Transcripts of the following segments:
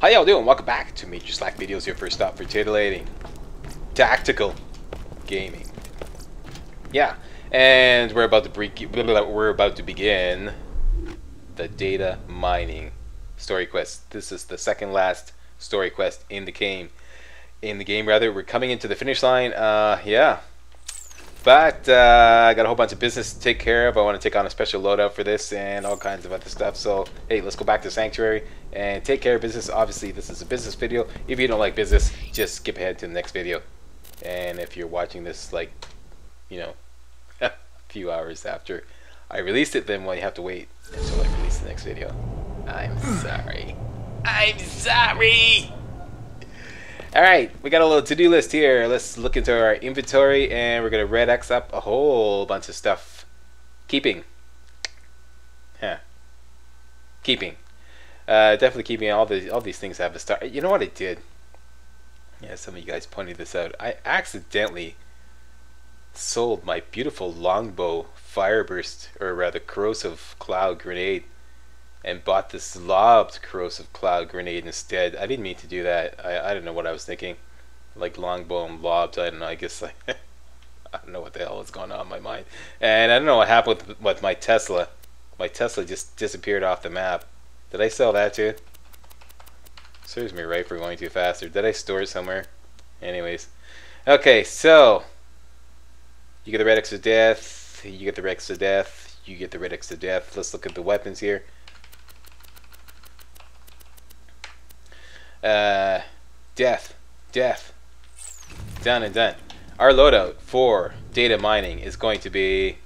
How y'all doing? Welcome back to Major Slack Videos, your first stop for titillating tactical gaming. Yeah, and we're about to we're about to begin the data mining story quest. This is the second last story quest in the game. In the game, rather, we're coming into the finish line. Uh, yeah, but uh, I got a whole bunch of business to take care of. I want to take on a special loadout for this and all kinds of other stuff. So, hey, let's go back to Sanctuary and take care of business. Obviously, this is a business video. If you don't like business, just skip ahead to the next video. And if you're watching this, like, you know, a few hours after I released it, then well, you have to wait until I release the next video. I'm sorry. I'm sorry! Alright, we got a little to-do list here. Let's look into our inventory and we're to red X up a whole bunch of stuff. Keeping. Huh. Keeping. Uh, definitely keeping all the all these things have a star. You know what I did? Yeah, some of you guys pointed this out. I accidentally sold my beautiful longbow fireburst, or rather corrosive cloud grenade and bought this lobbed corrosive cloud grenade instead. I didn't mean to do that. I, I don't know what I was thinking. Like longbow and lobbed. I don't know. I guess like I don't know what the hell was going on in my mind. And I don't know what happened with, with my Tesla. My Tesla just disappeared off the map. Did I sell that too? Serves me right for going too fast. Or did I store it somewhere? Anyways. Okay, so you get the red X of death. You get the red X of death. You get the red X of death. Let's look at the weapons here. Uh, death, death, done and done. Our loadout for data mining is going to be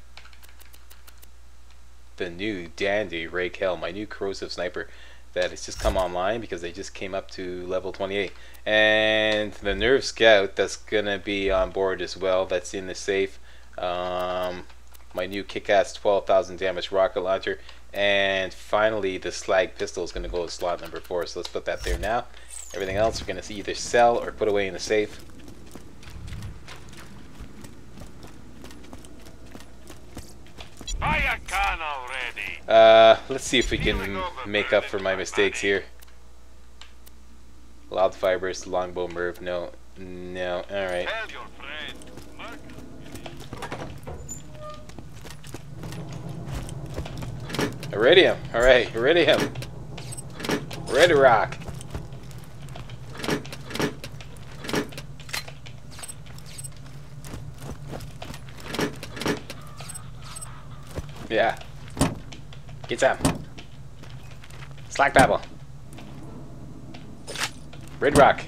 the new Dandy Raykel, my new corrosive sniper that has just come online because they just came up to level 28. And the Nerve Scout that's going to be on board as well, that's in the safe. Um, my new kick-ass 12,000 damage rocket launcher. And finally, the slag pistol is going to go to slot number 4, so let's put that there now. Everything else we're going to see either sell or put away in the safe. Uh, let's see if we can make up for my mistakes here. Loud fibers, longbow MIRV, no. No, alright. Iridium, alright, iridium. Ready rock. Yeah. Get some. Slack babble. Red rock.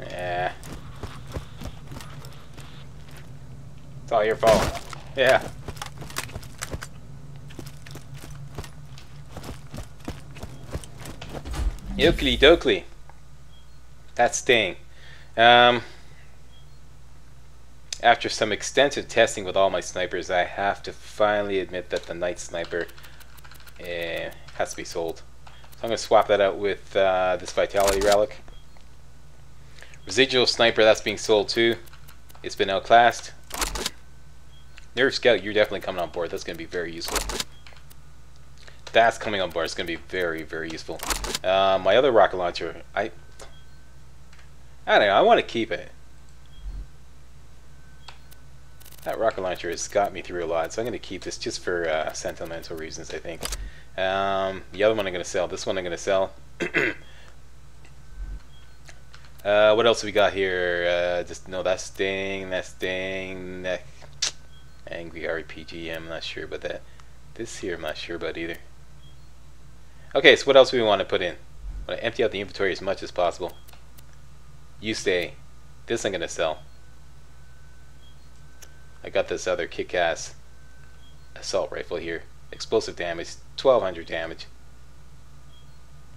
Yeah. It's all your fault. Yeah. Oakley dokley. That's staying. Um, after some extensive testing with all my snipers, I have to finally admit that the night sniper eh, has to be sold. So I'm going to swap that out with uh, this vitality relic. Residual sniper, that's being sold too. It's been outclassed. Nerve Scout, you're definitely coming on board. That's going to be very useful. That's coming on board. It's going to be very, very useful. Uh, my other rocket launcher, I, I don't know. I want to keep it. That rocket launcher has got me through a lot, so I'm going to keep this just for uh, sentimental reasons, I think. Um, the other one I'm going to sell. This one I'm going to sell. uh, what else we got here? Uh, just no, that's Sting, that's Sting, that Angry RPG. I'm not sure about that. This here, I'm not sure about either. Okay, so what else do we want to put in? I want to empty out the inventory as much as possible. You stay. This I'm going to sell. I got this other kick-ass assault rifle here. Explosive damage, 1200 damage.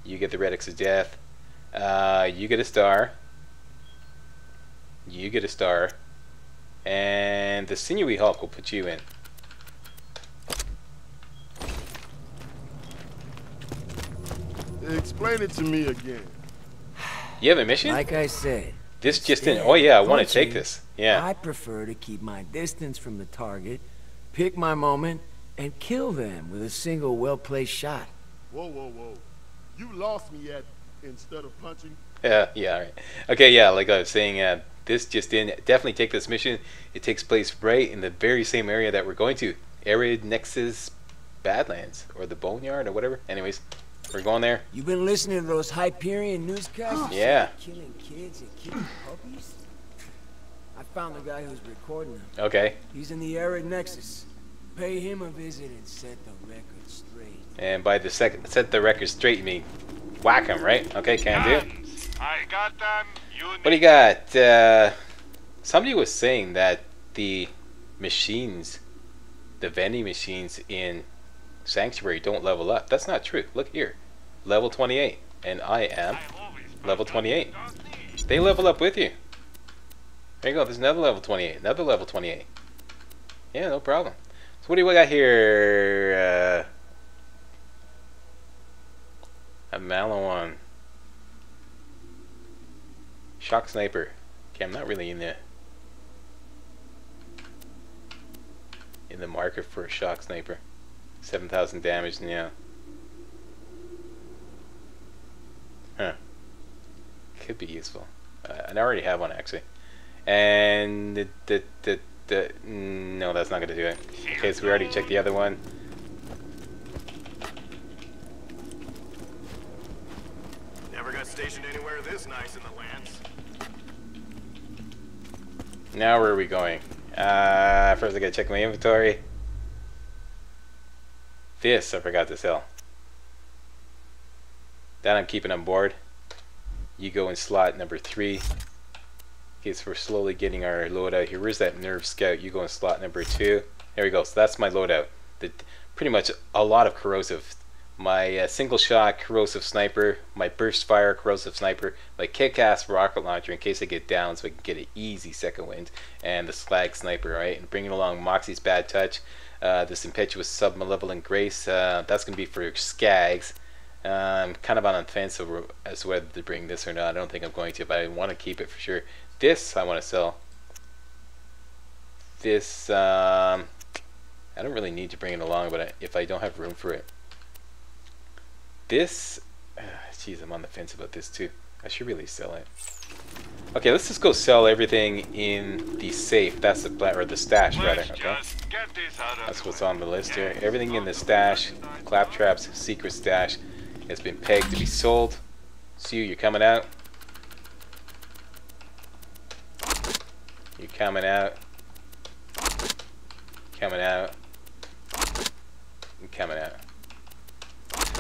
You get the Red X of Death. Uh, you get a star. You get a star. And the Sinewy Hulk will put you in. Explain it to me again. You have a mission? Like I said. This just in. Oh yeah, I want to take this. Yeah. I prefer to keep my distance from the target, pick my moment, and kill them with a single well-placed shot. Whoa, whoa, whoa. You lost me at instead of punching. Yeah, yeah, all right. Okay, yeah, like I was saying, uh, this just in. Definitely take this mission. It takes place right in the very same area that we're going to. Arid Nexus Badlands, or the Boneyard, or whatever. Anyways, we're going there. You've been listening to those Hyperion newscasts? Yeah. Killing kids and killing puppies? I found the guy who's recording them. Okay. He's in the Arid Nexus. Pay him a visit and set the record straight. And by the second, set the record straight, you mean whack him, right? Okay, can do. I got them. You What do you got? Uh, somebody was saying that the machines, the vending machines in Sanctuary don't level up. That's not true. Look here. Level 28. And I am. level 28. They level up with you. There you go. There's another level 28. Another level 28. Yeah, no problem. So what do we got here? Uh, a Maliwan. Shock sniper. Okay, I'm not really in the in the market for a shock sniper. Seven thousand damage yeah. Huh. Could be useful. Uh, and I already have one actually. And the the the, the no, that's not gonna do it. Okay, so we already checked the other one. Never got stationed anywhere this nice in the lands. Now where are we going? Uh, first I gotta check my inventory. This I forgot to sell. That I'm keeping on board. You go in slot number three. Okay, so we're slowly getting our loadout here. Where's that nerve scout? You go in slot number two. There we go. So that's my loadout. The, pretty much a lot of corrosive. My uh, single shot corrosive sniper, my burst fire corrosive sniper, my kick ass rocket launcher in case I get down so I can get an easy second wind, and the slag sniper, right? And bringing along Moxxi's bad touch, uh, this impetuous submalevolent grace. Uh, that's gonna be for skags. I'm kind of on the fence as to whether to bring this or not. I don't think I'm going to, but I want to keep it for sure. This I want to sell. This um, I don't really need to bring it along, but I, if I don't have room for it, this, jeez, I'm on the fence about this too. I should really sell it. Okay, let's just go sell everything in the safe. That's the pla- or the stash rather. Okay, just get this out of that's what's on the list here. Everything in the stash, claptraps, secret stash, has been pegged to be sold. See you. You're coming out. You're coming out. Coming out. Coming out.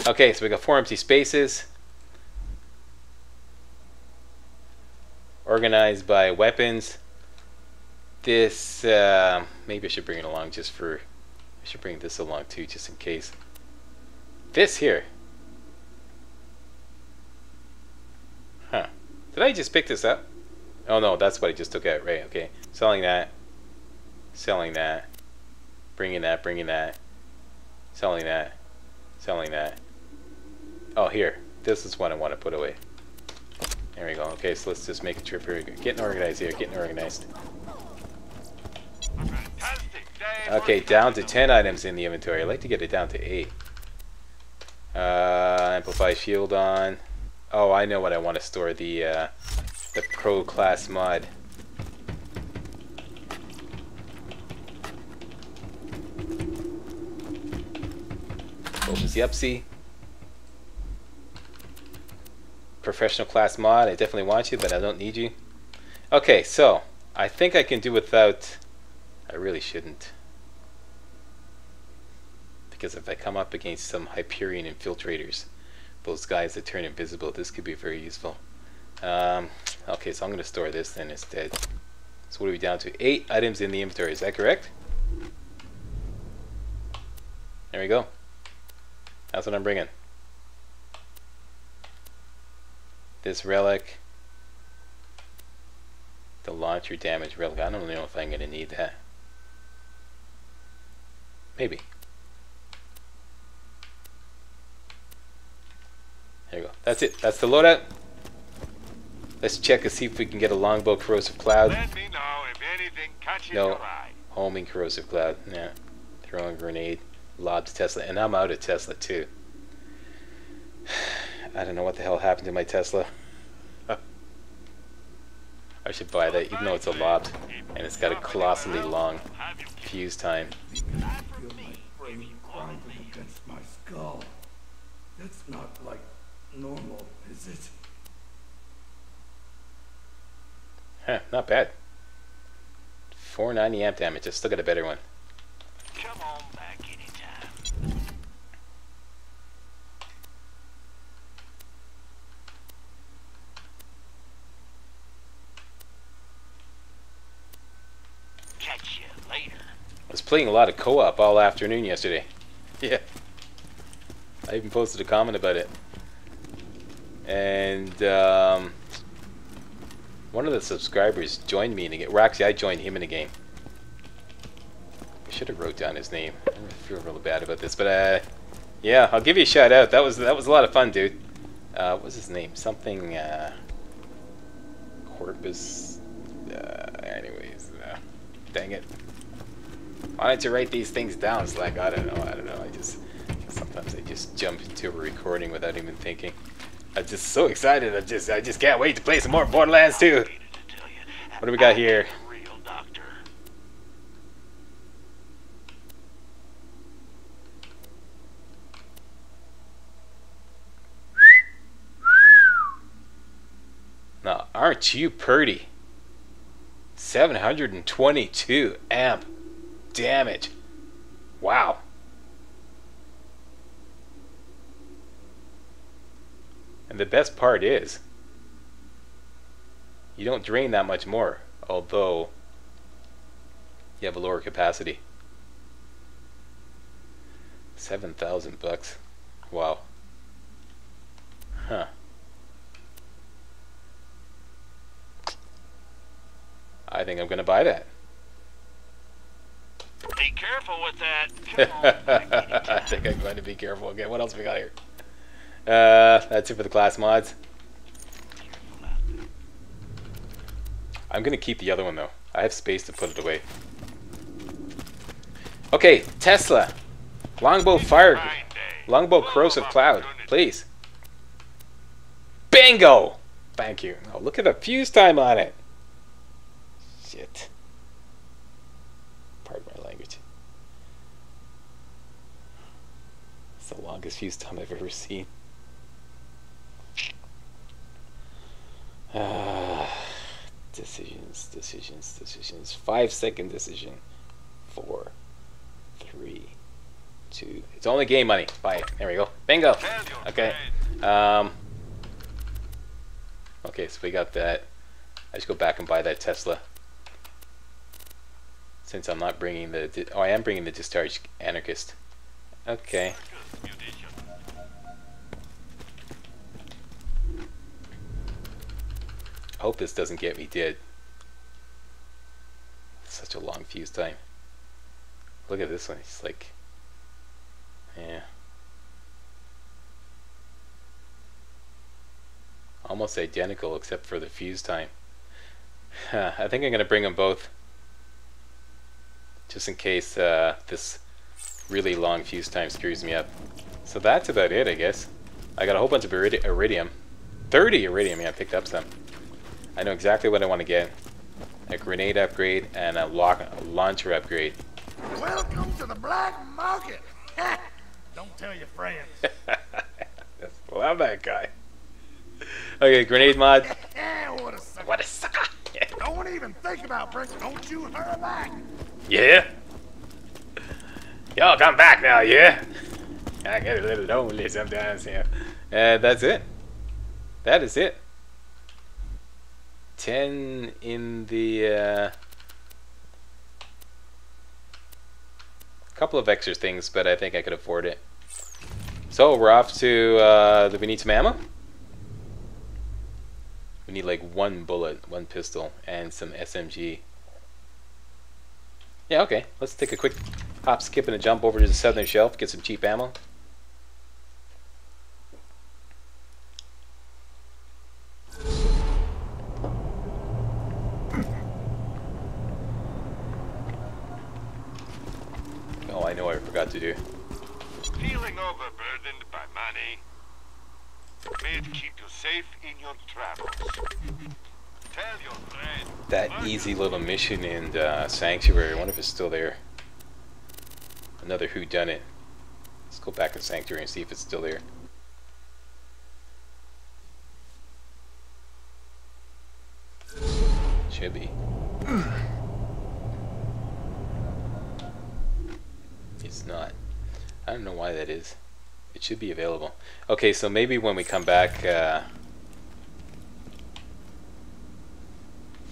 Okay, so we got four empty spaces. Organized by weapons. This, uh, maybe I should bring it along just for. I should bring this along too, just in case. This here. Huh. Did I just pick this up? Oh no, that's what I just took out. Right, okay. Selling that. Selling that. Bringing that, bringing that. Selling that. Selling that. Oh, here. This is what I want to put away. There we go. Okay, so let's just make a trip here. Getting organized here, getting organized. A fantastic day for Okay, down to 10 items in the inventory. I'd like to get it down to 8. Uh, amplify shield on. Oh, I know what I want to store. The, uh, the pro class mod. Opens the. Professional class mod. I definitely want you, but I don't need you. Okay, so I think I can do without. I really shouldn't. Because if I come up against some Hyperion infiltrators, those guys that turn invisible, this could be very useful. Um, okay, so I'm going to store this then instead. So what are we down to? Eight items in the inventory, is that correct? There we go. That's what I'm bringing. This relic. The launcher damage relic. I don't know if I'm going to need that. Maybe. There you go. That's it. That's the loadout. Let's check and see if we can get a longbow corrosive cloud. Let me know if anything catches No. your eye. Homing corrosive cloud. Yeah. Throwing grenade. Lobs Tesla. And I'm out of Tesla too. I don't know what the hell happened to my Tesla. I should buy that, even though it's a lot, and it's got a colossally long fuse time. feel my brain grinding against my skull. That's not like normal, is it? Huh, not bad. 490 amp damage, I still got a better one. come on back anytime? Catch you later. I was playing a lot of co-op all afternoon yesterday. Yeah. I even posted a comment about it. And um, one of the subscribers joined me in a game. Well, actually, I joined him in a game. I should have wrote down his name. I feel really bad about this, but uh, yeah, I'll give you a shout out. That was that was a lot of fun, dude. Uh, what was his name? Something uh, Corpus. Uh, anyways, uh, dang it. Why don't you write these things down? It's like I don't know, I don't know. I just sometimes I just jump into a recording without even thinking. I'm just so excited. I just I just can't wait to play some more Borderlands 2. Needed to tell you. What do we got here? I'm a Real doctor. Now, aren't you pretty? 722 amp damage. Wow. And the best part is, you don't drain that much more, although you have a lower capacity. 7,000 bucks. Wow. Huh. I think I'm gonna buy that. Careful with that. Come on back I think I'm going to be careful. Okay, what else we got here? Uh, that's it for the class mods. I'm gonna keep the other one though. I have space to put it away. Okay, Tesla. Longbow fire. Longbow corrosive cloud, please. Bingo! Thank you. Oh, look at the fuse time on it. Shit. It's the longest fuse time I've ever seen. Ah, decisions, decisions, decisions. Five second decision. Four, three, two. It's only game money. Buy. There we go. Bingo. Okay. Um. Okay, so we got that. I just go back and buy that Tesla. Since I'm not bringing the, oh, I am bringing the discharge anarchist. Okay. Musician. Hope this doesn't get me dead. Such a long fuse time. Look at this one. It's like, yeah. Almost identical except for the fuse time. I think I'm gonna bring them both. Just in case uh, this really long fuse time screws me up. So that's about it, I guess. I got a whole bunch of iridi- iridium. 30 iridium, yeah, I picked up some. I know exactly what I want to get. A grenade upgrade and a, lock, a launcher upgrade. Welcome to the black market. Don't tell your friends. Love that guy. Okay, grenade mod. What a sucker. What a sucker! Don't even think about bringing. Don't you hurry back. Yeah? Y'all come back now, yeah? I get a little lonely sometimes, yeah. And that's it. That is it. 10 in the, uh... Couple of extra things, but I think I could afford it. So, we're off to, uh, need some ammo? We need like one bullet, one pistol, and some SMG. Yeah, okay. Let's take a quick hop, skip, and a jump over to the southern shelf, get some cheap ammo. Oh, I know I forgot to do. Feeling overburdened by money. May it keep you safe in your travels. That easy little mission in uh, Sanctuary. I wonder if it's still there. Another Who Done It. Let's go back in Sanctuary and see if it's still there. Should be. It's not. I don't know why that is. It should be available. Okay, so maybe when we come back uh,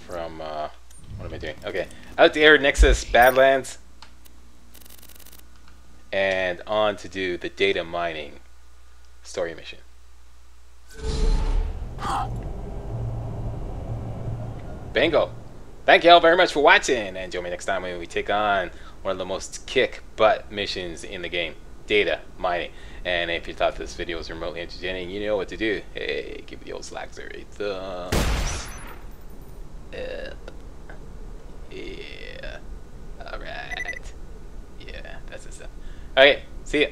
from uh, what am I doing? Okay, out the Arid Nexus Badlands, and on to do the data mining story mission. Bingo! Thank you all very much for watching, and join me next time when we take on one of the most kick butt missions in the game data mining. And if you thought this video was remotely entertaining, you know what to do. Hey, give the old slacker a thumbs up. Yeah. Alright. Yeah, that's the stuff. Okay, see ya.